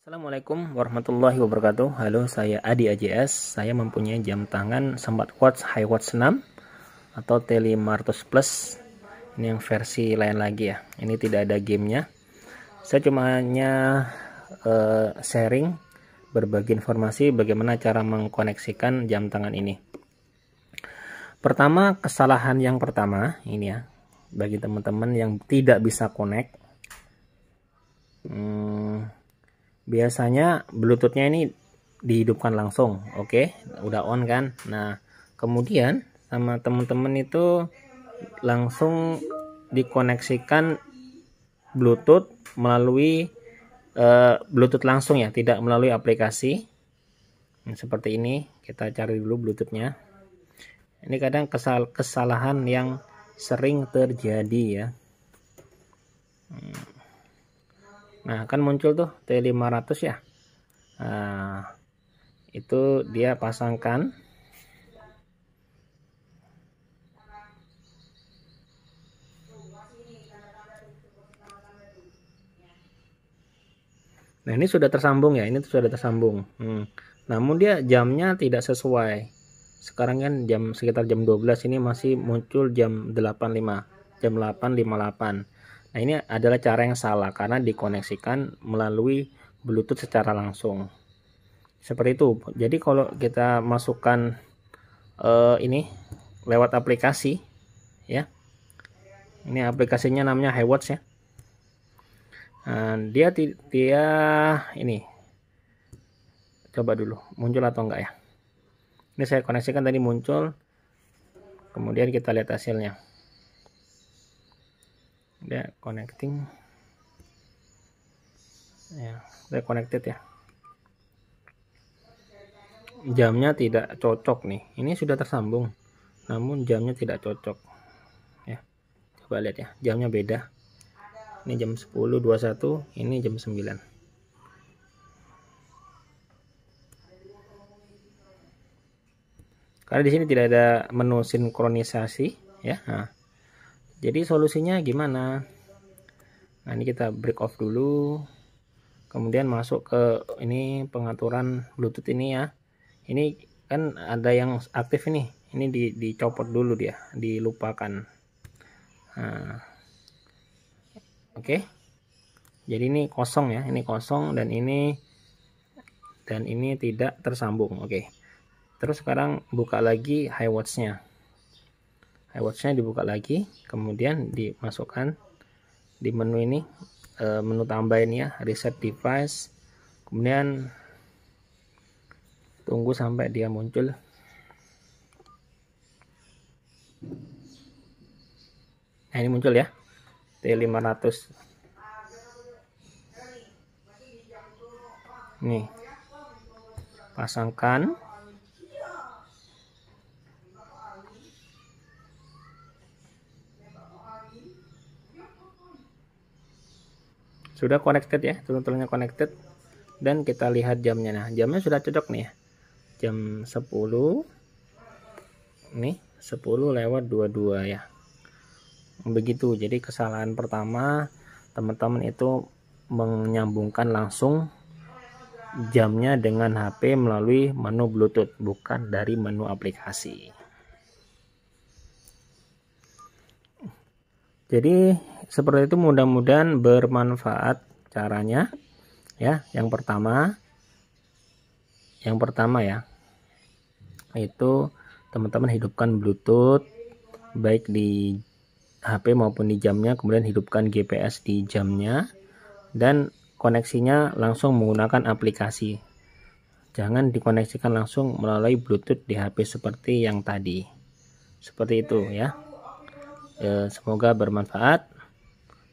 Assalamualaikum warahmatullahi wabarakatuh. Halo saya Adi AJS Saya mempunyai jam tangan Watch High Watch 6 Atau T500 Plus. Ini yang versi lain lagi ya. Ini tidak ada gamenya. Saya cuma hanya uh, sharing Berbagi informasi bagaimana cara mengkoneksikan jam tangan ini. Pertama kesalahan yang pertama Ini ya Bagi teman-teman yang tidak bisa connect hmm, biasanya bluetoothnya ini dihidupkan langsung oke? Okay? udah on kan? Nah kemudian sama teman-teman itu langsung dikoneksikan bluetooth melalui uh, bluetooth langsung ya tidak melalui aplikasi. Nah, seperti ini kita cari dulu bluetoothnya. Ini kadang kesal kesalahan yang sering terjadi ya hmm. Nah, kan muncul tuh T500 ya. Nah, itu dia pasangkan Nah ini sudah tersambung ya, ini sudah tersambung. Hmm. Namun dia jamnya tidak sesuai. Sekarang kan jam sekitar jam 12 ini masih muncul jam 85, jam 8.58. Nah ini adalah cara yang salah karena dikoneksikan melalui Bluetooth secara langsung. Seperti itu. Jadi kalau kita masukkan uh, ini lewat aplikasi, ya. Ini aplikasinya namanya HiWatch ya. Nah, dia dia ini coba dulu muncul atau enggak ya. Ini saya koneksikan tadi muncul. Kemudian kita lihat hasilnya dia connecting. Ya dia connected ya. Jamnya tidak cocok nih. Ini sudah tersambung namun jamnya tidak cocok. Ya coba lihat ya jamnya beda. Ini jam 10.21 ini jam 9 karena di sini tidak ada menu sinkronisasi ya. Nah jadi solusinya gimana? Nah ini kita break off dulu. Kemudian masuk ke ini pengaturan bluetooth ini ya. Ini kan ada yang aktif ini. Ini di, dicopot dulu dia dilupakan. Nah, oke. Jadi ini kosong ya ini kosong dan ini dan ini tidak tersambung. Oke. Terus sekarang buka lagi high watch nya iWatch-nya dibuka lagi kemudian dimasukkan di menu ini e, menu tambah ini ya reset device. Kemudian tunggu sampai dia muncul. Nah ini muncul ya T500 nih pasangkan sudah connected ya turun-turunnya connected. Dan kita lihat jamnya. Nah jamnya sudah cocok nih ya. Jam 10 nih 10 lewat 22 ya. Begitu. Jadi kesalahan pertama teman-teman itu menyambungkan langsung jamnya dengan HP melalui menu Bluetooth bukan dari menu aplikasi. Jadi seperti itu mudah-mudahan bermanfaat caranya ya. Yang pertama yang pertama ya itu teman-teman hidupkan bluetooth baik di HP maupun di jamnya kemudian hidupkan GPS di jamnya dan koneksinya langsung menggunakan aplikasi. Jangan dikoneksikan langsung melalui bluetooth di HP seperti yang tadi. Seperti itu ya. E, semoga bermanfaat